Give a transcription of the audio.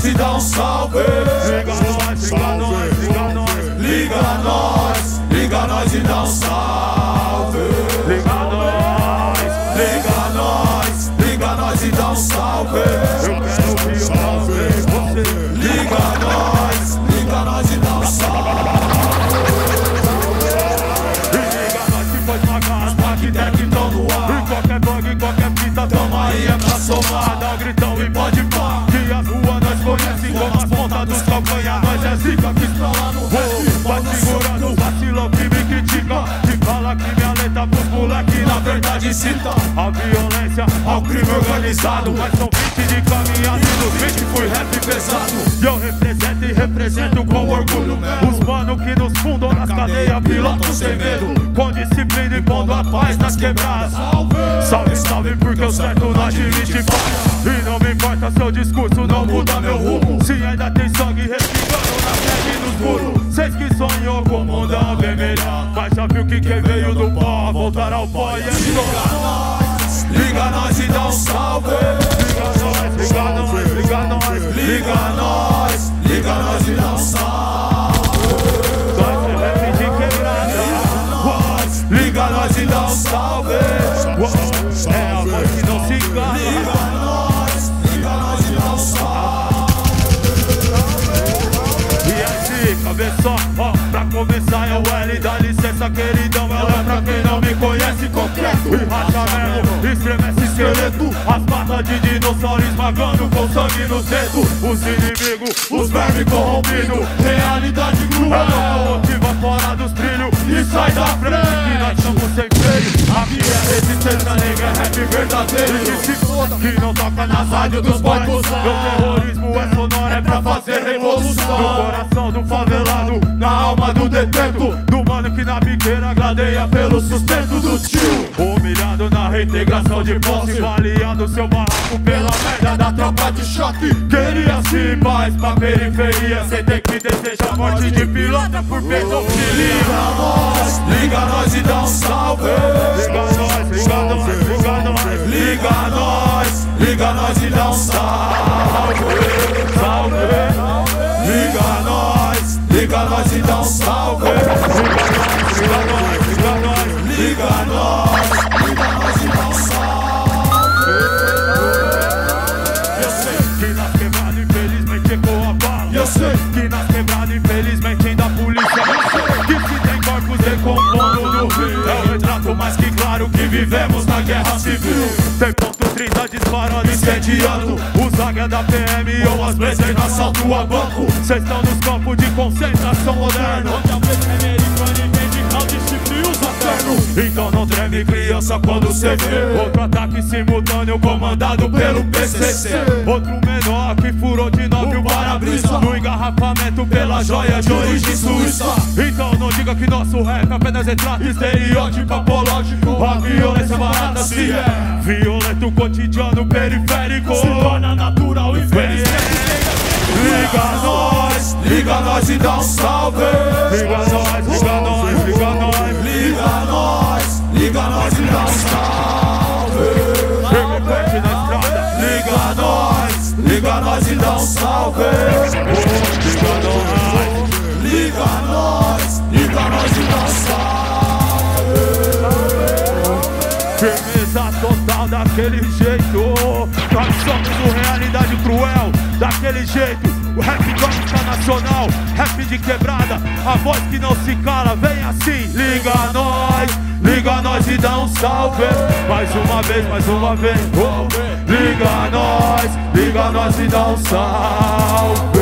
nós e dá um salve. Liga nós, liga nós, liga nós. Liga nós, liga nós e dá um salve. Liga nós. Liga nós, liga nós e dá um salve. Eu quero Liga nós, liga nós e dá um salve. liga nós que foi pagar. As Maquitec tão no ar. qualquer em qualquer fita, tamo aí é pra somar. Dá um gritão e pode na verdade cita. A violência ao crime organizado. Mas são 20 de caminhada e nos 20 fui rap pesado. E eu represento e represento com orgulho. Os mano que nos fundam nas cadeias, pilotam sem medo. Com disciplina e pondo a paz nas quebradas. Salve, salve, porque o certo nós divide paz. E não me importa seu discurso, não muda meu rumo. Se ainda tem sangue respingando na pele e nos muros. Cês que sonhou com o mundão bem melhor. Mas já viu que quem veio do pó voltará ao e é melhor. Liga nós e dá um salve. Liga nós, liga nós, liga nós. Liga nós, liga nós e dá um salve. Nós. Liga nós e dá um salve. É a voz que não se cala. Pra começar é o L, dá licença queridão, ela é pra quem não me conhece concreto E racha mesmo, estremece esqueleto, as patas de dinossauro esmagando com sangue nos dedos Os inimigos, os vermes corrompidos, realidade cruel. Ela motiva fora dos trilhos e sai da frente. Nós estamos sem freio, aqui é resistência, nega, é rap verdadeiro. E se foda, que não toca nas rádios dos bairros Meu terrorismo é sonoro, é pra fazer revolução. No coração do favelado, do detento Do mano que na biqueira gladeia pelo sustento do tio Humilhado na reintegração de posse Baleando seu barraco pela merda da tropa de choque Queria sim paz pra periferia Cê tem que desejar morte de pilota por pedofilia Liga nós, liga nós e dá um salve. Liga nós, liga nós, liga nós Liga nós, liga nós e dá um salve. Liga nós e dá um salve. liga nós, liga nós Liga nós, liga nós e dá um salve. Eu sei, Que nas quebradas infelizmente ecoa a bala eu sei, Que nas quebradas infelizmente ainda a polícia não sei Que se tem corpos decompondo no rio É o retrato mais que claro que vivemos na guerra civil Tem ponto 30 disparando incendiando. Os águia da PM ou as blazers no assalto a banco. Cês estão nos campos de concentração moderno. Onde a terno. Então não treme criança quando cê vê. Outro ataque simultâneo comandado pelo PCC Outro menor que furou de nove o para-brisa. No engarrafamento pela joia de origem suíça diga que nosso rap apenas retrata estereótipo apológico A violência barata se é violento cotidiano periférico Se torna natural e feliz liga nós, liga nós e dá um salve. Liga nós, liga nós, liga nós Liga nós, liga nós e dá um salve. Na estrada Liga nós, liga nós e dá um salve. Total daquele jeito. Nós somos o realidade cruel Daquele jeito. O rap gosta nacional Rap de quebrada. A voz que não se cala Vem assim. Liga nós Liga nós e dá um salve. Mais uma vez, mais uma vez. Oh. Liga nós Liga nós e dá um salve